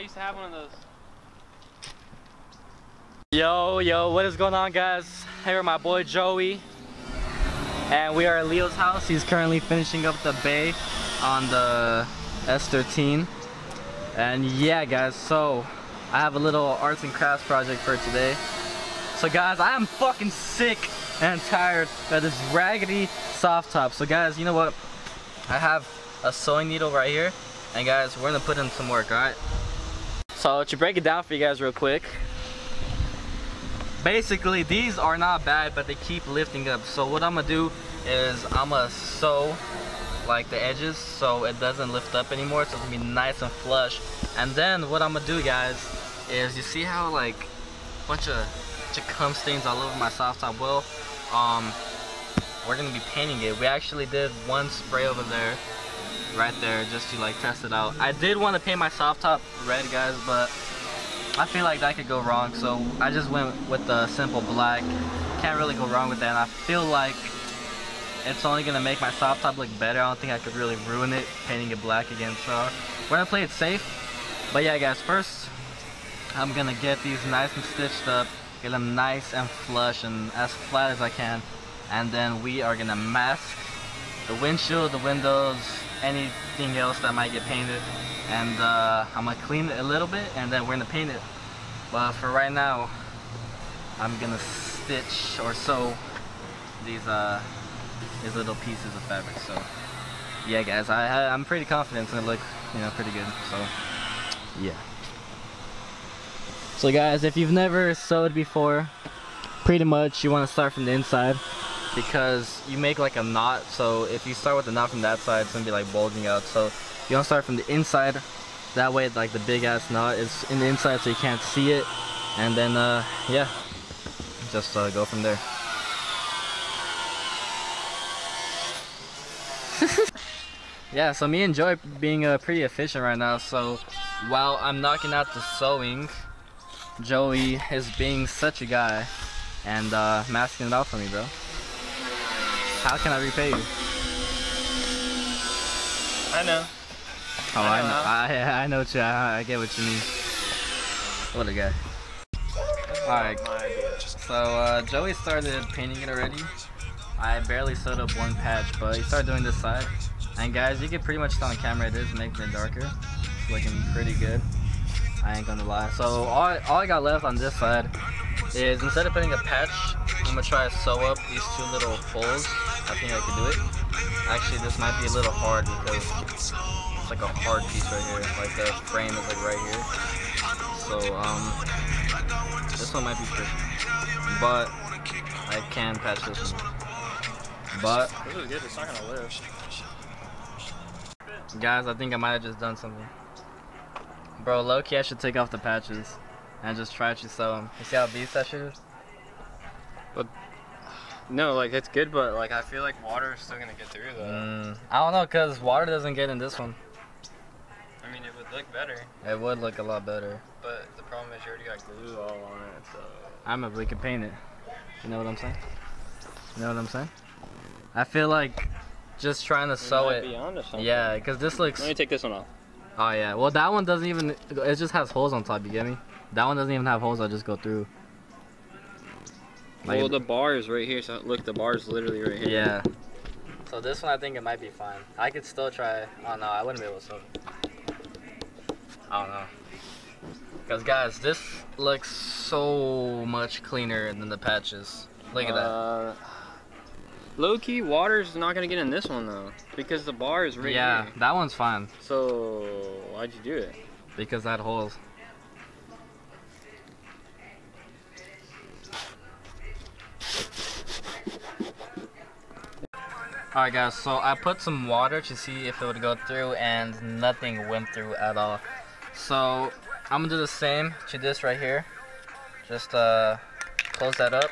used to have one of those. Yo, yo, what is going on guys? Here my boy Joey. And we are at Leo's house. He's currently finishing up the bay on the S13. And yeah guys, so I have a little arts and crafts project for today. So guys, I am fucking sick and tired of this raggedy soft top. So guys, you know what? I have a sewing needle right here. And guys, we're gonna put in some work, alright? So to break it down for you guys real quick, basically these are not bad but they keep lifting up. So what I'm gonna do is I'm gonna sew like the edges so it doesn't lift up anymore so it's gonna be nice and flush. And then what I'm gonna do guys is you see how like a bunch of, bunch of cum stains all over my soft top? Well um we're gonna be painting it. We actually did one spray over there right there just to like test it out I did want to paint my soft top red guys but I feel like that could go wrong, so I just went with the simple black. Can't really go wrong with that, and I feel like it's only gonna make my soft top look better. I don't think I could really ruin it painting it black again, so we're gonna play it safe. But yeah, guys, first I'm gonna get these nice and stitched up, get them nice and flush and as flat as I can, and then we are gonna mask the windshield, the windows, anything else that might get painted. And uh, I'm gonna clean it a little bit and then we're gonna paint it. But for right now I'm gonna stitch or sew these uh these little pieces of fabric. So yeah guys I, I'm pretty confident it's gonna look you know pretty good. So yeah. So guys if you've never sewed before pretty much you want to start from the inside because you make like a knot so if you start with the knot from that side it's gonna be like bulging out. So you want to start from the inside. That way like the big ass knot is in the inside so you can't see it. And then uh yeah. Just uh, go from there. Yeah so me and Joy being uh, pretty efficient right now so while I'm knocking out the sewing Joey is being such a guy and uh, masking it out for me bro how can I repay you? I know. Oh, I, know. I, I know what you. I, I get what you mean. What a guy. All right. So uh, Joey started painting it already. I barely sewed up one patch, but he started doing this side. And guys, you can pretty much tell on camera it is making it darker. It's looking pretty good. I ain't gonna lie. So all, all I got left on this side is instead of putting a patch, I'm gonna try to sew up these two little holes. I think I can do it. Actually, this might be a little hard because it's like a hard piece right here. Like the frame is like right here. So um, this one might be tricky, but I can patch this one. But this is good. It's not gonna lift. Guys, I think I might have just done something. Bro, low-key I should take off the patches and just try to sew them. You see how beast that shit is? But no, like it's good, but like I feel like water is still gonna get through though. Mm, I don't know, cause water doesn't get in this one. I mean, it would look better. It would look a lot better. But the problem is you already got glue all on it, so. I'm a we can paint it. You know what I'm saying? You know what I'm saying? I feel like just trying to sew it. Yeah, cause this looks. Let me take this one off. Oh yeah, well that one doesn't even. It just has holes on top. You get me? That one doesn't even have holes. I'll just go through. Like, well, the bar is right here. So look, the bar is literally right here. Yeah. So this one, I think it might be fine. I could still try. Oh no, I wouldn't be able to sew. I don't know. Cause guys, this looks so much cleaner than the patches. Look at uh, that. Low key, water's not gonna get in this one though, because the bar is right yeah, here. Yeah, that one's fine. So why'd you do it? Because that holes. Alright guys, so I put some water to see if it would go through and nothing went through at all. So I'm gonna do the same to this right here. Just uh, close that up.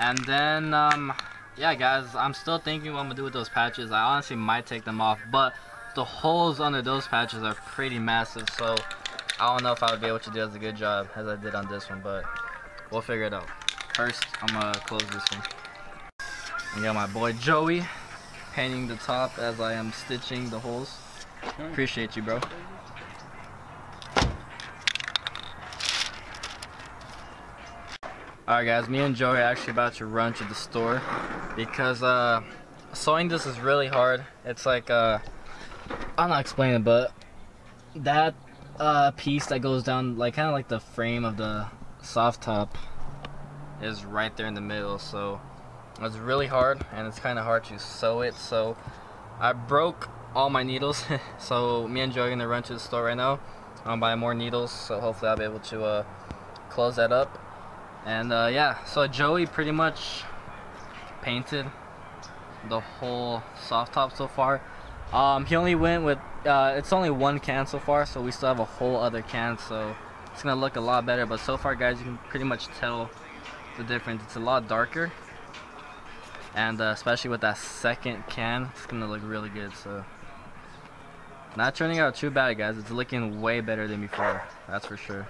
And then, um, yeah guys, I'm still thinking what I'm gonna do with those patches. I honestly might take them off, but the holes under those patches are pretty massive. So I don't know if I would be able to do as a good job as I did on this one, but we'll figure it out. First, I'm gonna close this one. I got my boy Joey painting the top as I am stitching the holes. Appreciate you, bro. Alright guys, me and Joey are actually about to run to the store because uh, sewing this is really hard. It's like, uh, I'm not explaining but that uh, piece that goes down, like kind of like the frame of the soft top is right there in the middle. So it's really hard and it's kind of hard to sew it. So I broke all my needles. so me and Joey are gonna run to the store right now. I'll buy more needles. So hopefully I'll be able to uh, close that up. And uh, yeah, so Joey pretty much painted the whole soft top so far. Um, he only went with, uh, it's only one can so far, so we still have a whole other can, so it's gonna look a lot better. But so far, guys, you can pretty much tell the difference. It's a lot darker, and uh, especially with that second can, it's gonna look really good. So not turning out too bad, guys. It's looking way better than before. That's for sure.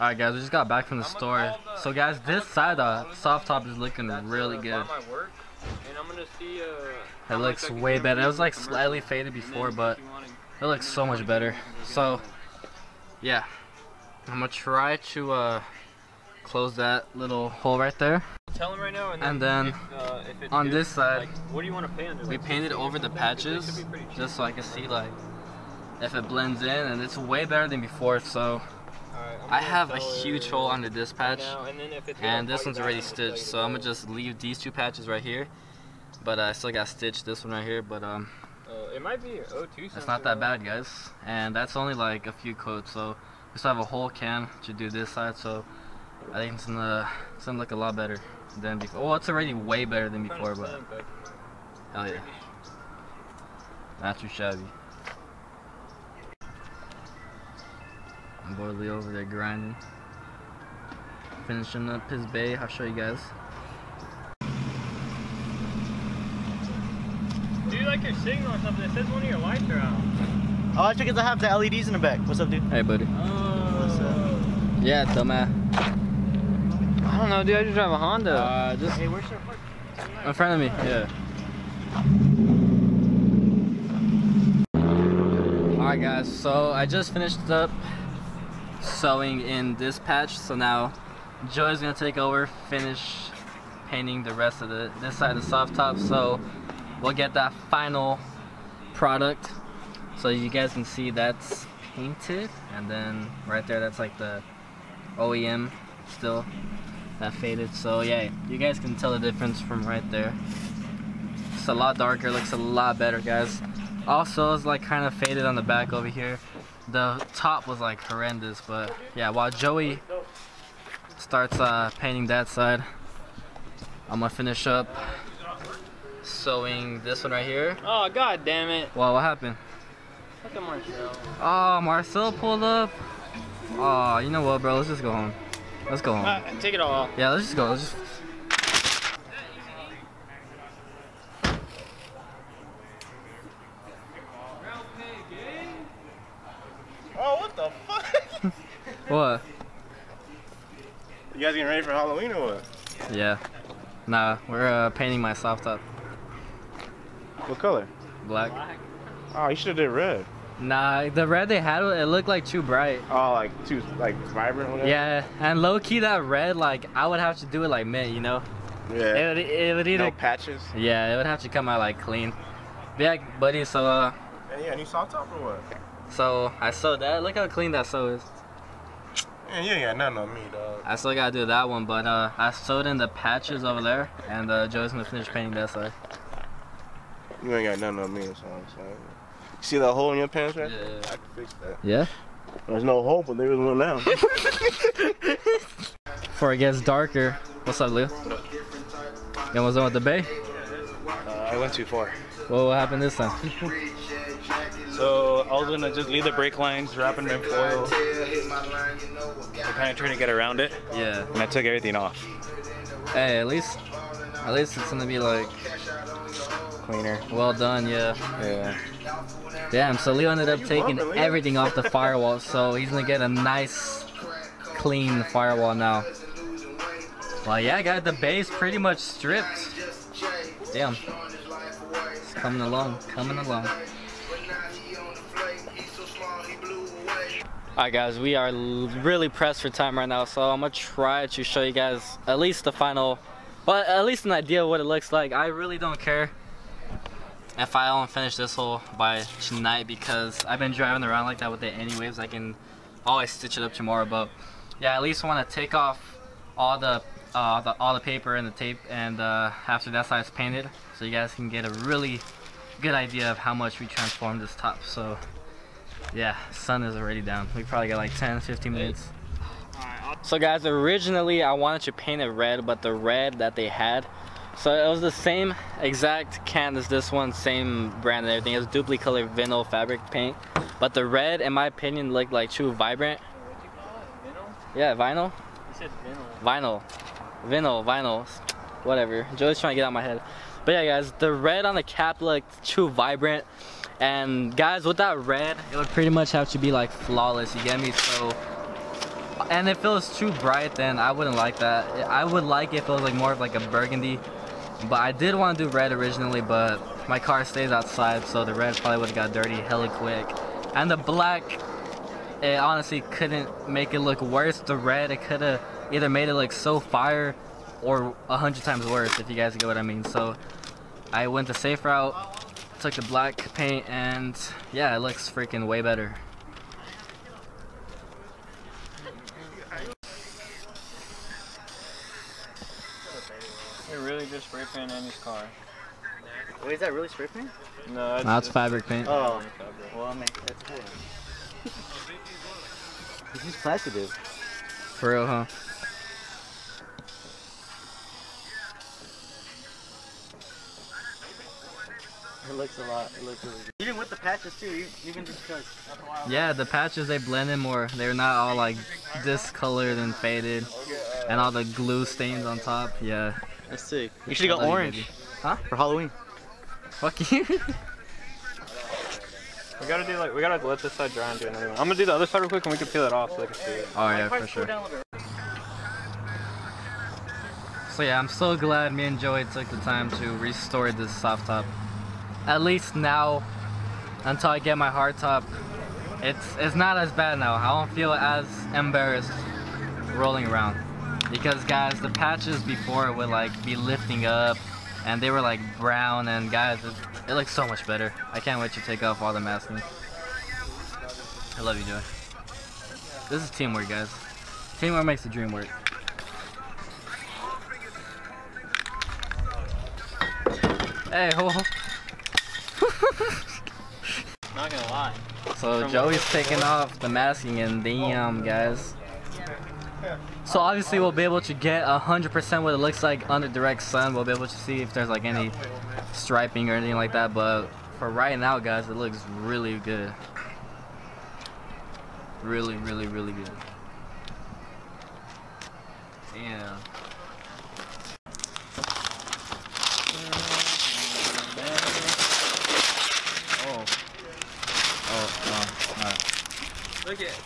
Alright guys, we just got back from the store. So guys, this side of soft top is looking really good. It looks way better. It was like slightly faded before, but it looks so much better. So, yeah. I'm gonna try to uh, close that little hole right there. Tell him right now, and And then, then if, uh, if on good, this side, like, what do you want to paint? We painted over the patches just so I can see like if it blends in and it's way better than before so I have a huge hole under this patch and this one's already stitched so I'm gonna just leave these two patches right here but I still got stitched this one right here but um Uh, it might be O2 it's not that bad guys and that's only like a few coats so we still have a whole can to do this side so I think it's gonna, it's gonna look a lot better than before well it's already way better than before but hell yeah. Not too shabby boy Leo over there grinding. Finishing up his bay. I'll show you guys. Do you like your signal or something? It says one of your lights are out. Oh, I think it's I have the LEDs in the back. What's up, dude? Hey, buddy. What's up? Yeah, dumbass. I don't know, dude. I just drive a Honda. Uh, just Hey, where's your foot? in front of me. Yeah. Alright, guys. So I just finished up sewing in this patch. So now Joey's gonna take over, finish painting the rest of the this side of the soft top. So we'll get that final product. So you guys can see that's painted, and then right there that's like the OEM still that faded. So yeah, you guys can tell the difference from right there. It's a lot darker, looks a lot better, guys. Also, it's like kind of faded on the back over here. The top was like horrendous, but yeah, while Joey starts uh, painting that side, I'm gonna finish up sewing this one right here. Oh, god damn it. Well, what happened? Look at Marcel. Oh, Marcel pulled up. Oh, you know what, bro? Let's just go home. Let's go home. Uh, take it all. Yeah, let's just go. Let's just. Oh, what the fuck? What? you guys getting ready for Halloween or what? Yeah. Nah, we're uh, painting my soft top What color? black. Oh, you should have did red. Nah, the red they had, it looked like too bright. Oh, like too like vibrant. Whatever. Yeah, and low key that red, like I would have to do it like mint, you know. Yeah. It would, it would either, no patches. yeah, it would have to come out like clean. But yeah, buddy. So uh, And yeah, new soft top or what? so I sewed that. Look how clean that sew is. Man, you ain't got nothing on me, dog. I still gotta do that one, but uh, I sewed in the patches over there, and uh, Joe's gonna finish painting that side. You ain't got nothing on me, so I'm saying. You see that hole in your pants right Yeah. there? I can fix that. Yeah. There's no hole, but there is one now. Before it gets darker, what's up, Leo? You almost done with the bay? Uh, I went too far. Well, what happened this time? So I was gonna just leave the brake lines, wrapping them in foil. I kind of trying to get around it, Yeah. and I took everything off. Hey, at least, at least it's gonna be like Cleaner. well done. Yeah. Yeah. Damn. So Leo ended up taking bumping, everything off the firewall, so he's gonna get a nice, clean firewall now. Well, yeah, guys, the base pretty much stripped. Damn. It's coming along, coming along. Alright guys, we are really pressed for time right now, so I'm gonna try to show you guys at least the final, well at least an idea of what it looks like. I really don't care if I don't finish this hole by tonight because I've been driving around like that with it anyways. I can always stitch it up tomorrow, but yeah, at least want to take off all the, uh, the all the paper and the tape, and uh, after that side's painted, so you guys can get a really good idea of how much we transformed this top. So yeah, sun is already down. We probably got like 10, 15 minutes. So guys, originally I wanted to paint it red, but the red that they had, so it was the same exact can as this one, same brand and everything. It was Dupli-Color vinyl fabric paint, but the red, in my opinion, looked like too vibrant. What do you call it? Vinyl? Yeah, vinyl. You said vinyl. Vinyl. Vinyl, vinyl. Whatever. Joey's trying to get out my head. But yeah, guys, the red on the cap looked too vibrant. And guys, with that red, it would pretty much have to be like flawless, you get me? So, and if it was too bright, then I wouldn't like that. I would like it if it was like more of like a burgundy. But I did want to do red originally, but my car stays outside, so the red probably would have got dirty hella quick. And the black, it honestly couldn't make it look worse. The red, it could have either made it look so fire or a hundred times worse, if you guys get what I mean. So I went the safe route, took the black paint, and yeah, it looks freaking way better. You're really just spray painting Andy's car. Wait, is that really spray paint? No, it's That's just- fabric paint. Oh, oh well, I mean, that's cool. It's just plastic, dude. For real, huh? Looks a lot. It looks really good. Even with the patches too, even just because. Yeah, the patches they blend in more. They're not all like discolored and faded, and all the glue stains on top. Yeah. That's sick. You should have I got orange. Huh? For Halloween. Fuck you. We gotta do like we gotta let this side dry and do another one. I'm gonna do the other side real quick and we can peel it off so they can see it. oh yeah, for sure. So yeah, I'm so glad me and Joey took the time to restore this soft top. At least now, until I get my hard top, it's it's not as bad now. I don't feel as embarrassed rolling around. Because guys, the patches before would like be lifting up and they were like brown and guys, it, it looks so much better. I can't wait to take off all the masking. I love you, Joey. This is teamwork, guys. Teamwork makes the dream work. Hey, ho. Not gonna lie. So Joey's taking off the masking and damn oh. um, guys. So obviously we'll be able to get a hundred percent what it looks like under direct sun. We'll be able to see if there's like any striping or anything like that. But for right now, guys, it looks really good. Really, really, really good. Yeah. Oh. Oh, no, alright. Look at. it.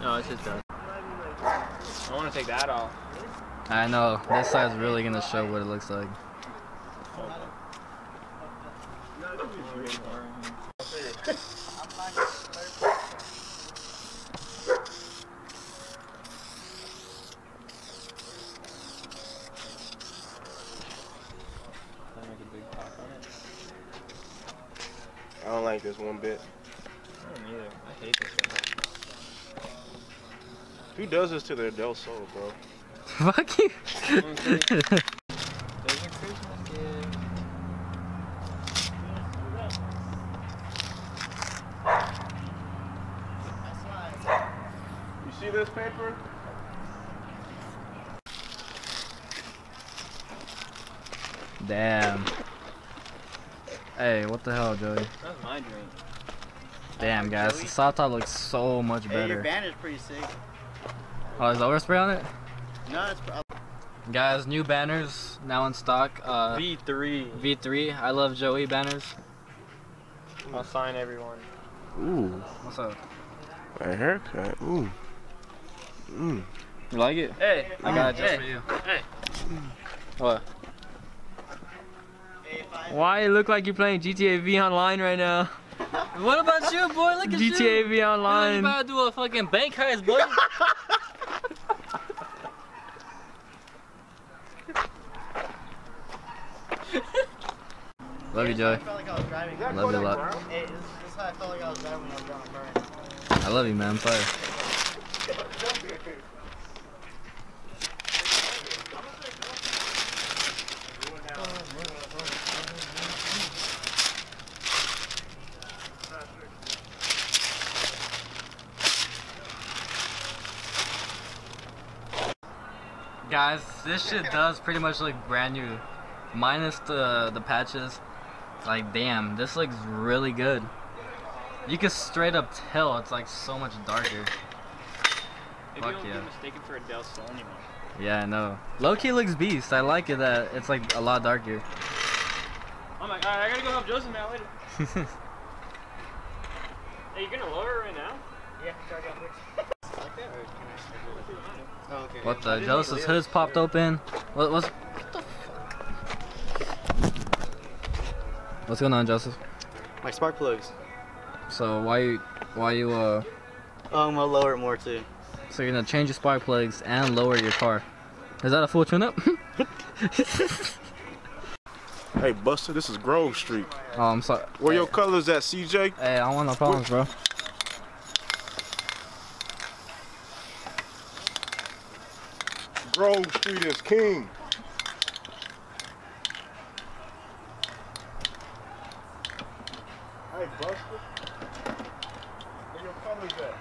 No, it's just done. I want to take that off. I know, this side's really gonna show what it looks like. Make a big pop on it. I don't like this one bit. I don't either. I hate this one. Who does this to their Del Sol, bro? Fuck you. There's a Christmas gift. You see this paper? Damn. Hey, what the hell, Joey? That's my drink. Damn, guys, the soft top looks so much Hey, your better. band is pretty sick. Oh, is overspray on it? No, it's. Guys, new banners now in stock. Uh, V3. V3. I love Joey banners. I'll sign everyone. Ooh, What's up? a haircut. Ooh. Mm. You like it? Hey, I got it just hey, for you. Hey. What? Why it look like you're playing GTA V online right now? What about you, boy? Look at you. GTA V online. You Online. about to do a fucking bank heist, boy. Love you, Joey. I felt like I was driving. Love you a lot. Hey, this, this is how I felt like I was driving I was. I love you, man. Fire. Guys, this shit does pretty much look brand new. Minus the the patches. Like damn, this looks really good. You can straight up tell it's like so much darker. Maybe Fuck you'll yeah. be mistaken for a Del Sol anymore. Yeah, I know. Low key looks beast. I like it that it's like a lot darker. Oh I'm like, alright, I gotta go help Joseph now later. Hey, you gonna lower it right now? Yeah, sorry, I. Like that, or can I? Oh, okay. What the Joseph's hood's popped open. What what's What's going on, Joseph? My spark plugs. So why you why you uh Oh, I'm gonna lower it more too. so you're gonna change your spark plugs and lower your car? Is that a full tune up? Hey, Buster, this is Grove Street. oh, I'm sorry. Where your colors at, CJ? Hey, I don't want no problems, bro. Grove Street is king. Hey, Buster. Where your colors at?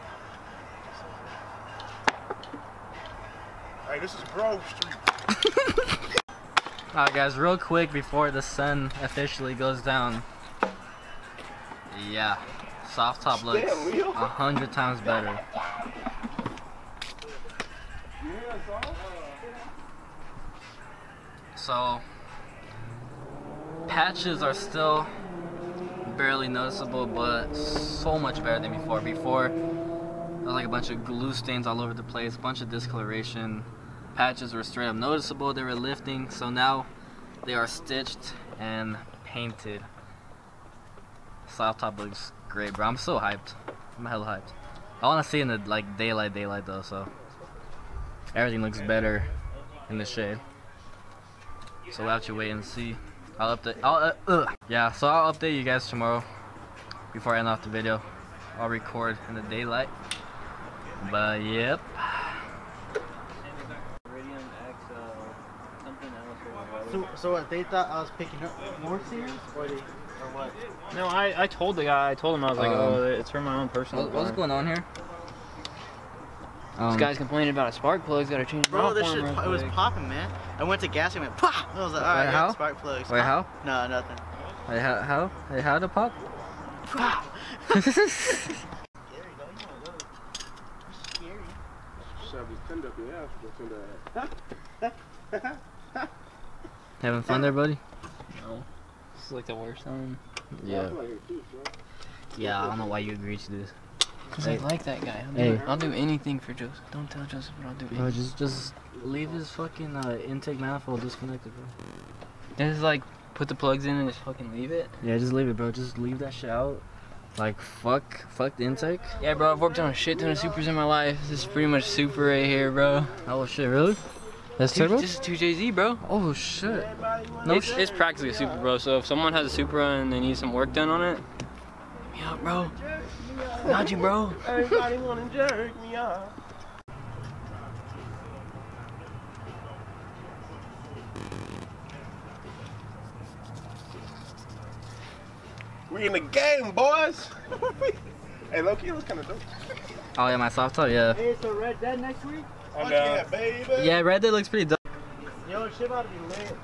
Hey, this is Grove Street. Alright, guys, real quick before the sun officially goes down. Yeah, soft top looks a hundred times better. So, patches are still barely noticeable, but so much better than before. Before, there was like a bunch of glue stains all over the place, a bunch of discoloration. Patches were straight up noticeable, they were lifting, so now they are stitched and painted. Soft top looks great, bro. I'm so hyped. I'm hella hyped. I want to see in the like daylight, daylight though. So everything looks better in the shade. So we'll have to wait and see. I'll update. I'll, uh, ugh. Yeah, so I'll update you guys tomorrow before I end off the video. I'll record in the daylight. But yep. So, so what? They thought I was picking up more series, or they, or what? No, I, I told the guy, I told him, I was like, Um, oh, it's for my own personal What, what's going on here? Um, This guy's complaining about a spark plug's gotta change Bro, this for him shit it was popping, man. I went to gas and went pop. I was like, all right, Wait, yeah, how? spark plugs. Wait, how? No, nothing. Wait, how? How? Wait, how to pop? Scary dog, you wanna go. Scary. Having fun there, buddy? No. This is like the worst time. Yeah. Yeah, I don't know why you agreed to this. Cause Hey. I like that guy. I'll do, Hey. I'll do anything for Joseph. Don't tell Joseph, but I'll do Bro, anything. just just leave his fucking uh, intake manifold disconnected, bro. Just like put the plugs in and just fucking leave it. Yeah, just leave it, bro. Just leave that shit out. Like fuck, fuck the intake. Yeah, bro, I've worked on a shit ton of Supras in my life. This is pretty much Supra right here, bro. Oh shit, really? That's Two, turbo. this is 2JZ, bro. Oh shit. No it's, shit. it's practically a Supra Bro, so if someone has a Supra and they need some work done on it, Hit me up, bro. Not you, bro. Everybody wanna jerk me off. We in the game, boys. hey, Loki, it was kind of dope. Oh yeah, my soft top. Yeah. Hey, so Red Dead next week? Oh, yeah, baby. Yeah, Red Dead looks pretty dope. Yo, shit about to be lit.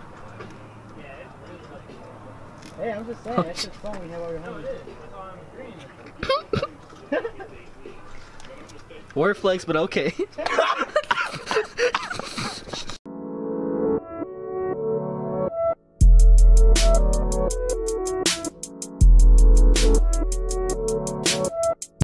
Hey, I'm just saying, that's just fun. We have all your Word flex, but okay.